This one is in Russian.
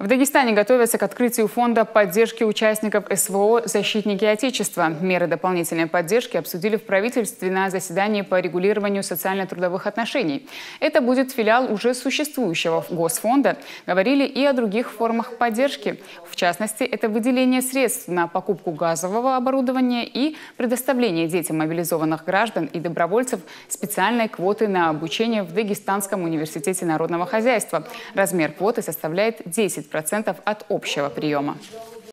В Дагестане готовятся к открытию фонда поддержки участников СВО «Защитники Отечества». Меры дополнительной поддержки обсудили в правительстве на заседании по регулированию социально-трудовых отношений. Это будет филиал уже существующего Госфонда. Говорили и о других формах поддержки. В частности, это выделение средств на покупку газового оборудования и предоставление детям мобилизованных граждан и добровольцев специальной квоты на обучение в Дагестанском университете народного хозяйства. Размер квоты составляет 10 10% от общего приема.